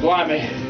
Blimey.